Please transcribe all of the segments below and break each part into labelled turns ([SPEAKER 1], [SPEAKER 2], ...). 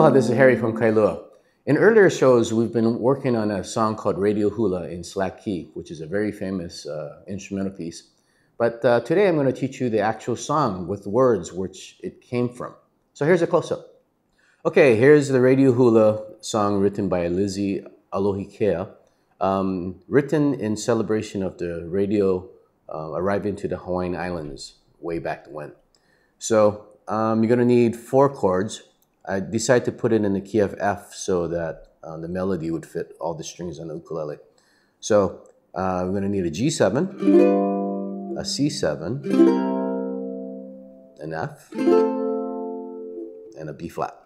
[SPEAKER 1] aloha, this is Harry from Kailua. In earlier shows, we've been working on a song called Radio Hula in slack key, which is a very famous uh, instrumental piece. But uh, today I'm going to teach you the actual song with words which it came from. So here's a close-up. Okay, here's the Radio Hula song written by Lizzie Alohikea, um, written in celebration of the radio uh, arriving to the Hawaiian Islands way back when. So um, you're going to need four chords. I decided to put it in the key of F so that uh, the melody would fit all the strings on the ukulele. So we're going to need a G7, a C7, an F, and a B flat.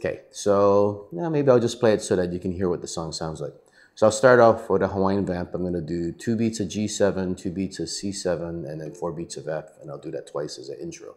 [SPEAKER 1] Okay, so now maybe I'll just play it so that you can hear what the song sounds like. So I'll start off with a Hawaiian vamp. I'm going to do two beats of G7, two beats of C7, and then four beats of F, and I'll do that twice as an intro.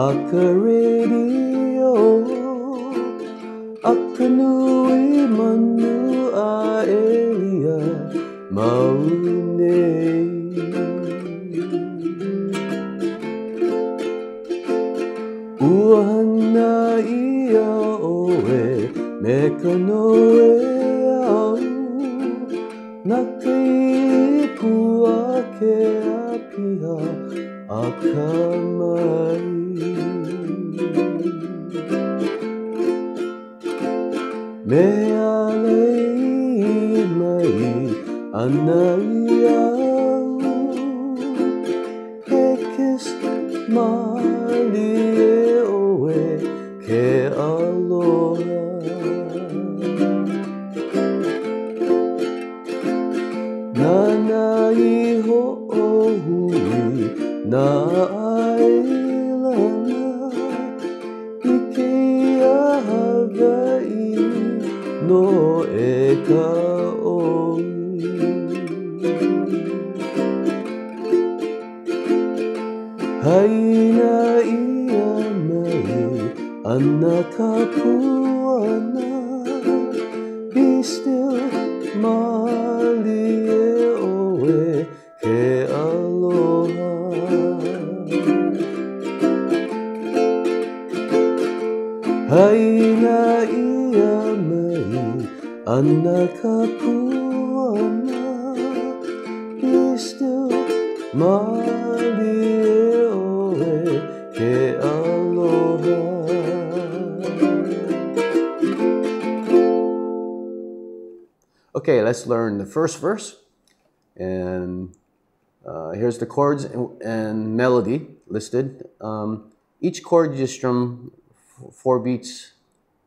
[SPEAKER 1] a ka radio Akanui manu a elia maune apia a Me ale i mai ana no e ka oi Haina ia mai ana ka puana Be ana ka puana Be still mali e oe ke aloha Okay, let's learn the first verse. And uh, here's the chords and, and melody listed. Um, each chord just strum four beats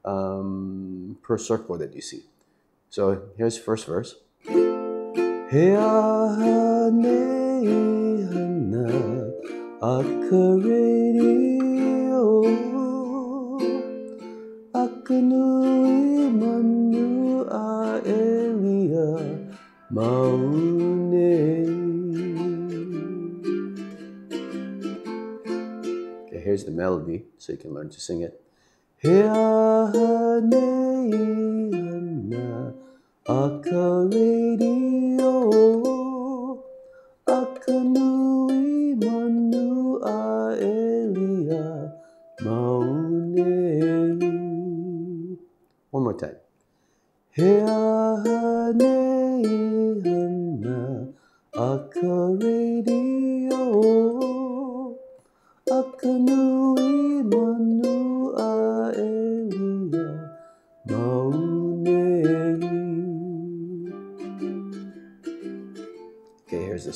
[SPEAKER 1] um, per circle that you see. So here's the first verse. Okay, here's the melody so you can learn to sing it. He aha nei hana a ka radio a ka nui manu a elia maune One more time. He aha nei hana a ka radio a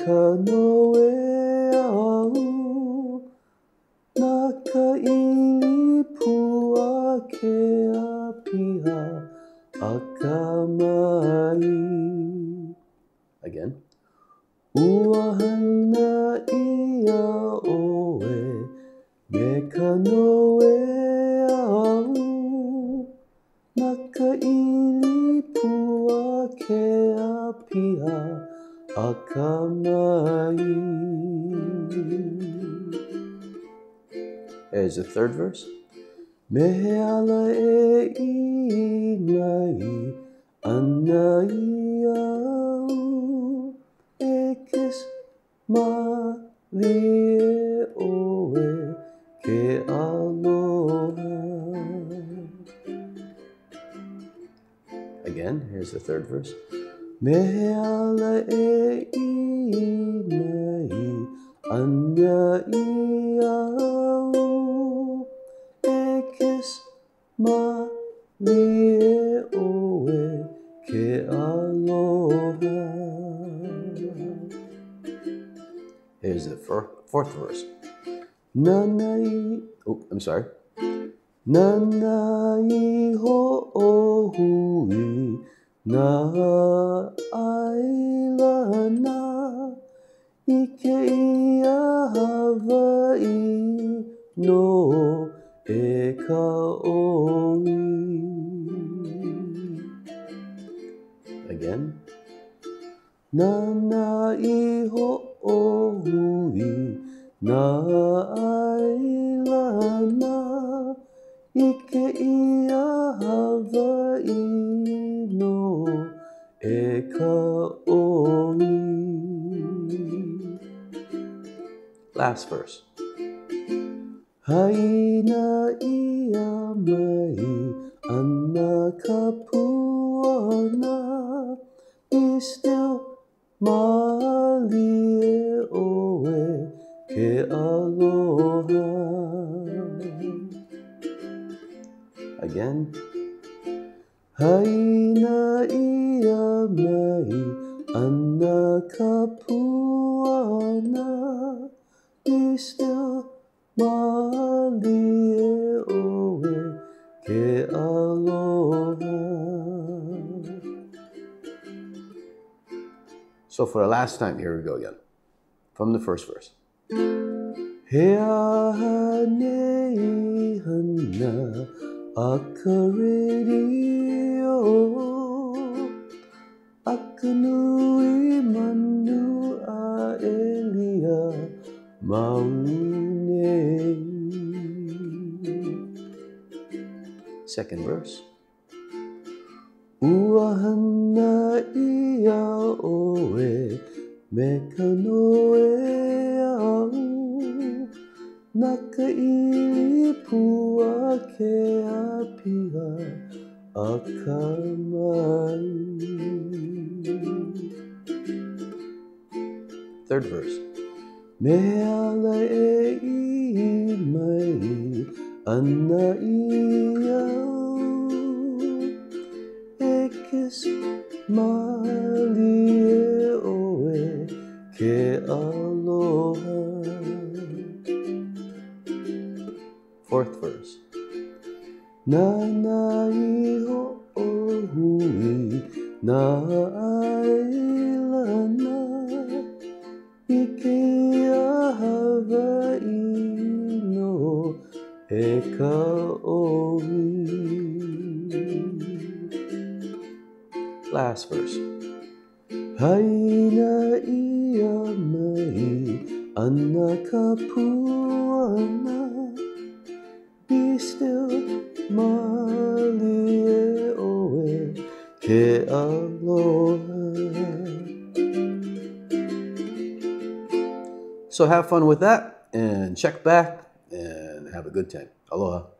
[SPEAKER 1] me ka noe au
[SPEAKER 2] Na ka ili pua a ka mai
[SPEAKER 1] Again.
[SPEAKER 2] Uahana e oe ke aloha.
[SPEAKER 1] Again, here's the third verse.
[SPEAKER 2] Me aloha.
[SPEAKER 1] Here's the fourth verse.
[SPEAKER 2] Nanai,
[SPEAKER 1] Oh, I'm sorry.
[SPEAKER 2] nanai ho o hui na ailana i ke ia Hawaii no e ka oi. Nana i ho o hui na ailana i ke ia Hawaii no e ka oi.
[SPEAKER 1] Last verse.
[SPEAKER 2] Haina ia mai ana ka puana mai ana ka puana Be still mali e ke aloha
[SPEAKER 1] So for the last time, here we go again. From the first verse.
[SPEAKER 2] He aha nei hana a ka radio A ka nui manu a elia maunei
[SPEAKER 1] Second verse.
[SPEAKER 2] Uahana ia oe me ka noe au Na ka ili pua ke apiha a ke verse.
[SPEAKER 1] Fourth verse.
[SPEAKER 2] E ka
[SPEAKER 1] Last verse.
[SPEAKER 2] Haina ia mai ana ka puana Be still mali e oe ke aloha
[SPEAKER 1] So have fun with that and check back a good time. Aloha.